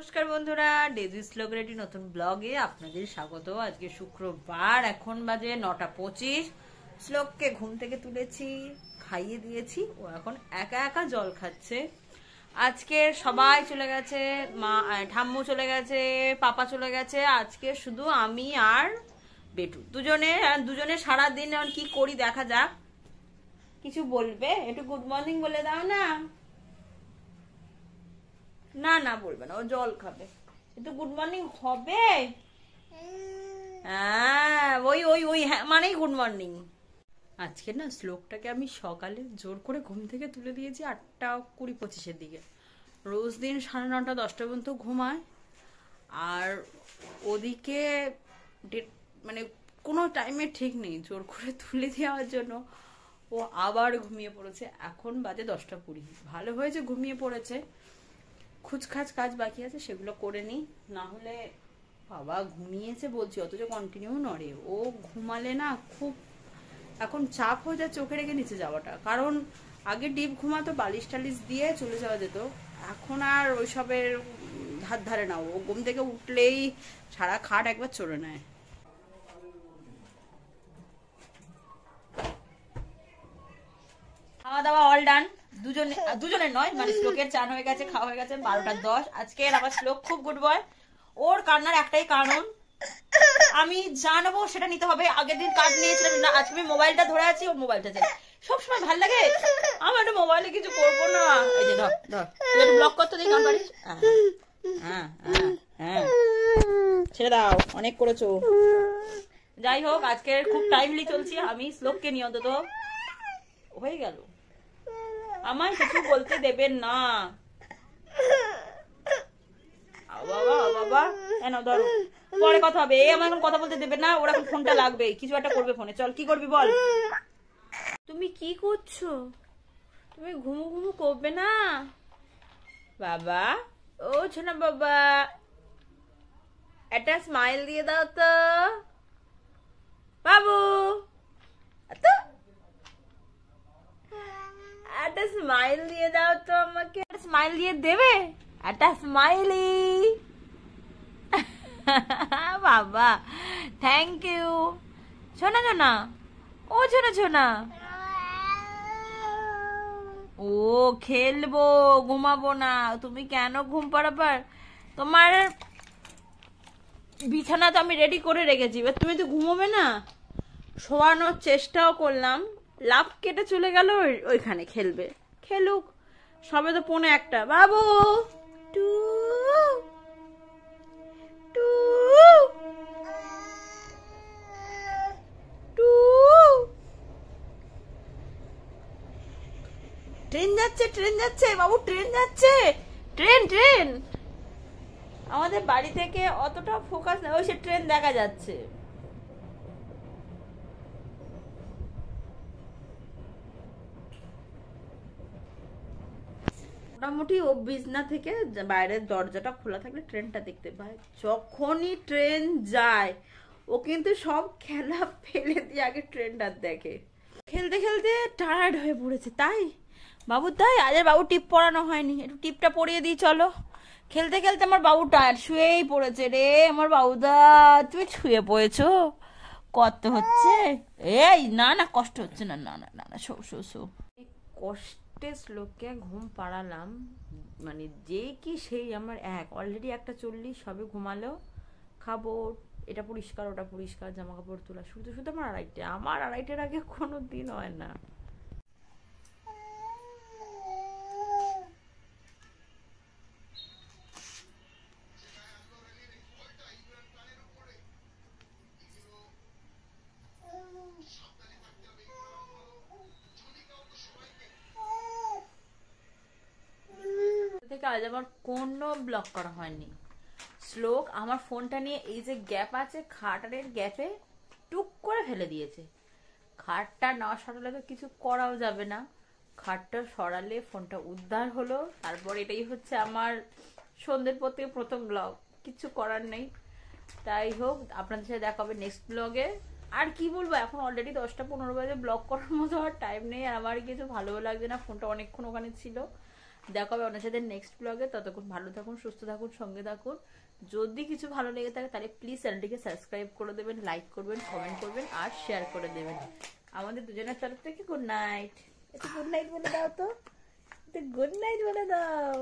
নমস্কার বন্ধুরা ডেজি স্লোকের একটি নতুন ব্লগে আপনাদের স্বাগত আজকে শুক্রবার, এখন বাজে নটা পঁচিশ। শ্লোককে ঘুম থেকে তুলেছি, খাইয়ে দিয়েছি, ও এখন একা একা জল খাচ্ছে। আজকে সবাই চলে গেছে, মা ঠাম্মু চলে গেছে, পাপা চলে গেছে। আজকে শুধু আমি আর বেটু। দুজনে দুজনে সারাদিন কি করি দেখা যাক। কিছু বলবে? একটু গুড মর্নিং বলে দাও না। না না বলবে না, ও জল খাবে। কিন্তু গুড মর্নিং হবে। হ্যাঁ ওই ওই ওই হ্যাঁ মানেই গুড মর্নিং আজকে না শ্লোকটাকে আমি সকালে জোর করে ঘুম থেকে তুলে দিয়েছি আটটা কুড়ি পঁচিশের দিকে। রোজ দিন সাড়ে নটা, দশটা পর্যন্ত ঘুমায়। আর ওদিকে মানে কোনো টাইমে ঠিক নেই, জোর করে তুলে দেওয়ার জন্য। ও আবার ঘুমিয়ে পড়েছে, এখন বাজে দশটা কুড়ি। ভালো হয়েছে ঘুমিয়ে পড়েছে। খুচখাচ কাজ বাকি আছে, সেগুলো করে নি না হলে বাবা ঘুমিয়েছে বলছি, অথচ কন্টিনিউ নড়ে। ও ঘুমালে না খুব, এখন চাপ হয়ে যায় চোখে রেখে নিচে যাওয়াটা। কারণ আগে ডিপ ঘুমাতো, বালিশ টালিশ দিয়ে চলে যাওয়া যেত। এখন আর ওইসবের ধার ধারে না। ও ঘুম থেকে উঠলেই সারা খাট একবার চড়ে নেয়। খাওয়া দাওয়া অল ডান দুজনে দুজনের নয় মানে শ্লোকের চান হয়ে গেছে, খাওয়া হয়ে গেছে, বারোটা দশ। আজকে আবার শ্লোক খুব গুড বয় ওর কান্নার একটাই কারণ, আমি জানব সেটা নিতে হবে। আগের দিন কার্ড নিয়েছিলাম, না, আজকে আমি মোবাইলটা ধরে আছি, ওর মোবাইলটা চাই। সবসময় ভালো লাগে। আমার একটু মোবাইলে কিছু করব না। এই যে ধর ধর ব্লক করতে দিই হ্যাঁ হ্যাঁ হ্যাঁ। ছেড়ে দাও, অনেক করেছ। যাই হোক আজকে খুব টাইমলি চলছি। আমি শ্লোককে নিয়ে অন্তত হয়ে গেল। আমায় কিছু বলতে দেবেন না। বাবা বাবা। কেন ধরো। পরে কথা হবে। এ আমার এখন কথা বলতে দেবে না ওরা এখন ফোনটা লাগবে। কিছু একটা করবে ফোনে। চল কি করবি বল? তুমি কি করছ? তুমি ঘুমু ঘুমু করবে না? বাবা। ও ছোনা বাবা। একটা স্মাইল দিয়ে দাও তো। বাবু তো একটা স্মাইল দিয়ে দাও তো আমাকে। স্মাইল দিয়ে দেবে? একটা স্মাইলি বাবা থ্যাংক ইউ শোনা শোনা ও শোনা শোনা ও, খেলব, ঘুমাবো না। তুমি কেন ঘুম পাড়াবার? তোমার বিছানা তো আমি রেডি করে রেখেছি। এবার তুমি তো ঘুমোবে না। শোয়ানোর চেষ্টাও করলাম। লাভ কেটে চলে গেল ওইখানে খেলবে। খেলুক, সবে তো পনে একটা। বাবু! টু টু টু। ট্রেন যাচ্ছে ট্রেন যাচ্ছে, বাবু, ট্রেন যাচ্ছে। Train train. আমাদের বাড়ি থেকে অতটা ফোকাস না, ওই সে ট্রেন দেখা যাচ্ছে। মোটামুটি ও বিছনা থেকে বাইরের দরজাটা খোলা থাকলে ট্রেনটা দেখতে পায়। যখনই ট্রেন যায়, ও কিন্তু সব খেলা ফেলে দিয়ে আগে ট্রেনটা দেখে। খেলতে খেলতে টায়ার্ড হয়ে পড়েছে। তাই? বাবু, তাই? আজ বাবু, টিপ পরানো হয়নি। একটু টিপটা পরিয়ে দিই, চলো। খেলতে খেলতে আমার বাবু টায়ার্ড শুয়েই পড়েছে রে আমার বাবুদা। তুমি শুয়ে পড়েছো? কত হচ্ছে? এই, না না, কষ্ট হচ্ছে না না না না শো শো শো। কষ্টে শ্লোককে ঘুম পাড়ালাম। মানে যে কি সেই আমার এক অলরেডি একটা চল্লিশ, সবে ঘুমালো। খাব, এটা পরিষ্কার, ওটা পরিষ্কার জামা কাপড় তোলা, শুধু শুধু আমার আড়াইটে। আমার আড়াইটের আগে কোনো দিন হয় না থেকে আজ আমার কোনো ব্লক করা হয়নি। শ্লোক, আমার ফোনটা নিয়ে এই যে গ্যাপ আছে খাটের গ্যাপে টুক করে ফেলে দিয়েছে। খাটটা না সরালে তো কিছু করাও যাবে না। খাটটা সরালে ফোনটা উদ্ধার হলো, তারপর এটাই হচ্ছে আমার সন্ধ্যের পর থেকে প্রথম ব্লগ কিছু করার নেই। তাই হোক, আপনাদের সাথে দেখা হবে নেক্সট ব্লগে আর কি বলব, এখন অলরেডি দশটা পনেরো বাজে ব্লগ করার মতো আর টাইম নেই। আর আমার কিছু ভালো লাগছে না, ফোনটা অনেকক্ষণ ওখানে ছিল। দেখা হবে ওনার সাথে নেক্সট ব্লগে ততক্ষণ ভালো থাকুন, সুস্থ থাকুন, সঙ্গে থাকুন। যদি কিছু ভালো লেগে থাকে, তাহলে প্লিজ চ্যানেলটিকে সাবস্ক্রাইব করে দেবেন লাইক করবেন কমেন্ট করবেন, আর শেয়ার করে দেবেন। আমাদের দুজনের তরফ থেকে গুড নাইট একটু গুড নাইট বলে দাও তো। গুড নাইট বলে দাও।